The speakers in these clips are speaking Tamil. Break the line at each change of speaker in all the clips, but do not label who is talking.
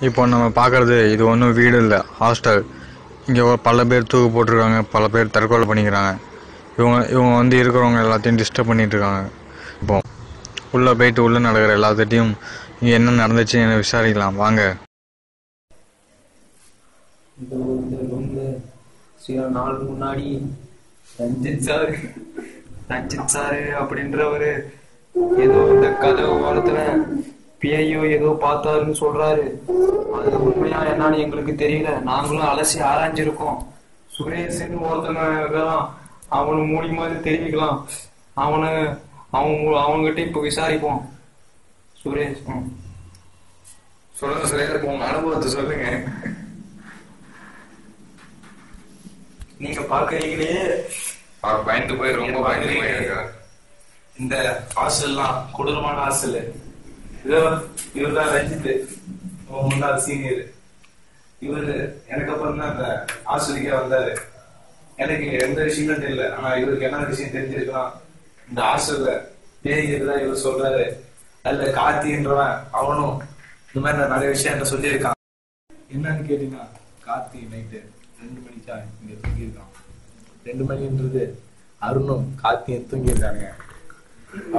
இப்போ நம்ம பார்க்குறது இது ஒன்றும் வீடு இல்லை ஹாஸ்டல் இங்கே பல பேர் தூக்கு போட்டிருக்காங்க பல பேர் தற்கொலை பண்ணிக்கிறாங்க. இவங்க இவங்க வந்து இருக்கிறவங்க எல்லாத்தையும் டிஸ்டர்ப் பண்ணிட்டு இருக்காங்க இப்போ உள்ளே போயிட்டு உள்ளே நடக்கிற எல்லாத்திட்டையும் இங்கே என்ன நடந்துச்சுன்னு விசாரிக்கலாம். வாங்க.
சில நாள் முன்னாடி ரஞ்சித் சார் ரஞ்சித் சார் அப்படின்றவரு ஏதோ இந்த கதவு ஓரத்துல பேயோ ஏதோ பார்த்தாருன்னு சொல்றாரு. அது உண்மையா என்னன்னு எங்களுக்கு தெரியல. நாங்களும் அலசி ஆராய்ஞ்சிருக்கோம். சுரேஷ்னு ஒருத்தன அவனு மூலியமா தெரிவிக்கலாம். அவனு அவன் மூ- அவன்கிட்ட இப்ப விசாரிப்போம். சுரேஷ்.
சொல்லுங்க சார் உங்க அனுபவத்தை சொல்லுங்க.
நீங்க பாக்குறீங்களே
அவர் பயந்து போய் ரொம்ப பயந்து போயிருக்காரு.
இந்த ஹாஸ்டல்லாம் கொடூரமான ஹாஸ்டல் இவர் தான் ரஞ்சித் முன்னாள் சீனியர். இவரு எனக்கு அப்புறம் தான் அந்த ஹாஸ்டலுக்கே வந்தாரு. எனக்கு எந்த விஷயமும் தெரியல. ஆனா இவருக்கு என்ன விஷயம் தெரிஞ்சிருக்கலாம். இந்த ஹாஸ்டல்ல பேய் இவர் சொல்றாரு. அல்ல கார்த்தின்றவன் அவனும் இந்த மாதிரி நான் நிறைய விஷயம் என்ன சொல்லியிருக்கான். என்னன்னு கேட்டீங்கன்னா கார்த்தி நைட்டு ரெண்டு மணிக்கா இங்க தூங்கியிருக்கான். ரெண்டு மணின்றது அருணும் கார்த்தியும் தூங்கியிருக்கானுங்க.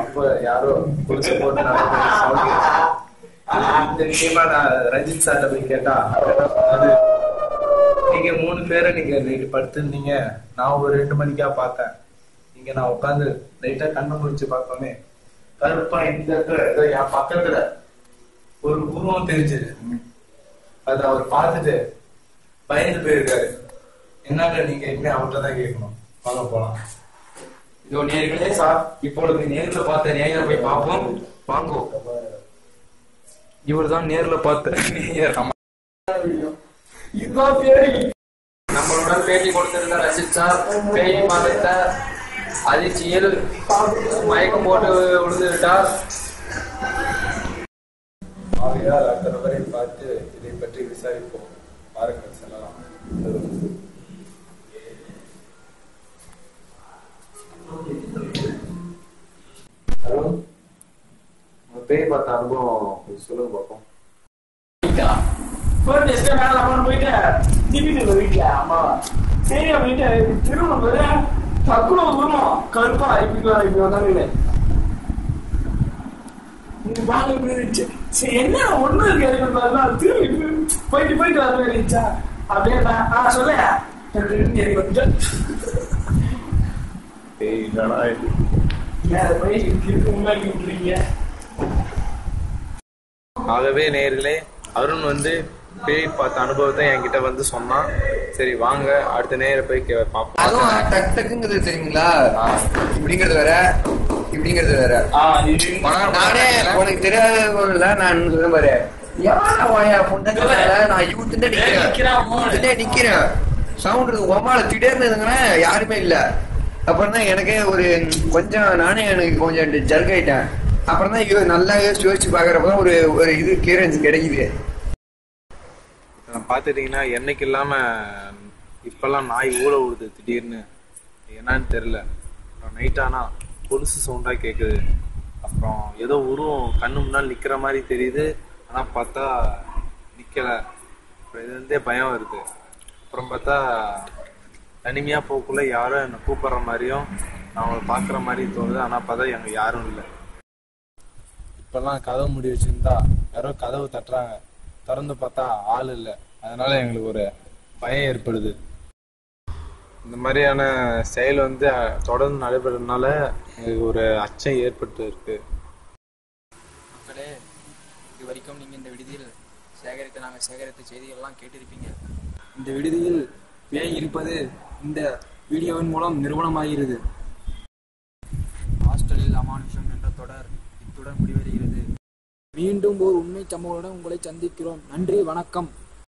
அப்ப யாரோ குளிச்சு போட்டு இந்த விஷயமா நான் ரஞ்சித் சார்ட்ட போய் கேட்டா அது நீங்க மூணு பேரை நீங்க நைட்டு படுத்துருந்தீங்க. நான் ஒரு ரெண்டு மணிக்கா பார்த்தேன். இங்க நான் உட்காந்து லைட்டா கண்ணை முடிச்சு பார்த்தோன்னே கருப்பா இந்த இடத்துல என் பக்கத்துல ஒரு உருவம் தெரிஞ்சது. அது அவர் பார்த்துட்டு பயந்து போயிருக்காரு. என்னங்க நீங்க? இனிமே அவர்கிட்ட தான் கேட்கணும். வாங்க போலாம். இதோ நேர்களே சார் இப்பொழுது நேர்ல பார்த்த நேயரை போய் பார்ப்போம். வாங்கோ. இவர் தான் நேர்ல பார்த்த நேயர். இதுதான் நம்மளுடன் பேட்டி கொடுத்திருந்த ரசித் சார் பேயை பார்த்த அதிர்ச்சியில் மயக்கம் போட்டு விழுந்து விட்டார் ஆகையால் அடுத்த நபரை பார்த்து இதை பற்றி விசாரிப்போம். பாருங்கள் செல்லலாம். பேய் பார்த்த அனுபவம் சொல்லுங்க பார்ப்போம்.
டெஸ்ட் மேல போன் போயிட்டு திடீர்னு வீட்டுல அம்மா சரி அப்படின்ட்டு திரும்ப போது டக்குனு கருப்பா இப்படி இப்படி வந்தாங்க இப்படி இருந்துச்சு. சரி என்ன ஒண்ணு இருக்கு பார்த்தா திரும்பி போயிட்டு போயிட்டு வர மாதிரி இருந்துச்சா அப்படியே நான் ஆ சொல்ல. வந்துட்டேன்
பேய் என்னடா இது?
போய் முன்னாடி விட்டுறீங்க
ஆகவே நேயர்களே அருண் வந்து பேய் பார்த்த அனுபவத்தை என்கிட்ட வந்து சொன்னான். சரி வாங்க அடுத்த நேர போய் பார்ப்போம்.
அதுவும் டக் டக்குங்கிறது தெரியுங்களா? இப்படிங்கிறது வேற இப்படிங்கிறது வேற. நானே உனக்கு தெரியாத நான் சொல்ல பாரு யாருமே இல்ல. அப்புறம் தான் எனக்கே ஒரு கொஞ்சம் நானே எனக்கு கொஞ்சம் ஜர்க் ஆயிட்டேன். அப்புறம் தான் இது நல்லா யோசிச்சு பாக்குறப்ப தான் ஒரு ஒரு இது கிளியரன்ஸ் கிடைக்குது.
பாத்துட்டீங்கன்னா என்னைக்கு இல்லாம இப்பெல்லாம் நாய் ஊழ விடுது திடீர்னு. என்னன்னு தெரியல. நைட் ஆனா கொலுசு சவுண்டா கேக்குது. அப்புறம் ஏதோ உருவம் கண்ணு முன்னால் நிக்கிற மாதிரி தெரியுது. ஆனா பார்த்தா நிக்கல. அப்புறம் இது வந்து பயம் வருது. அப்புறம் பார்த்தா தனிமையா போக்குள்ள யாரும் என்னை கூப்பிடுற மாதிரியும் நான் அவங்கள பாக்குற மாதிரியும் தோணுது. ஆனா பார்த்தா எனக்கு யாரும் இல்லை. இப்பெல்லாம் கதவு முடி வச்சிருந்தா யாரோ கதவு தட்டுறாங்க. திறந்து பார்த்தா ஆள் இல்லை. அதனால எங்களுக்கு ஒரு பயம் ஏற்படுது. இந்த மாதிரியான செயல் வந்து தொடர்ந்து நடைபெறதுனால எங்களுக்கு ஒரு அச்சம் ஏற்பட்டு இருக்கு.
மக்களே இது வரைக்கும் நீங்கள் இந்த விடுதியில் சேகரித்த நாங்கள் சேகரித்த செய்திகள்லாம் கேட்டிருப்பீங்க. இந்த விடுதியில் பேய் இருப்பது இந்த வீடியோவின் மூலம் நிறுவனமாகிறது. ஹாஸ்டலில் அமானுஷம் என்ற தொடர் இத்துடன் முடிவடைகிறது. மீண்டும் ஒரு உண்மை சம்பவங்களுடன் உங்களை சந்திக்கிறோம். நன்றி வணக்கம்.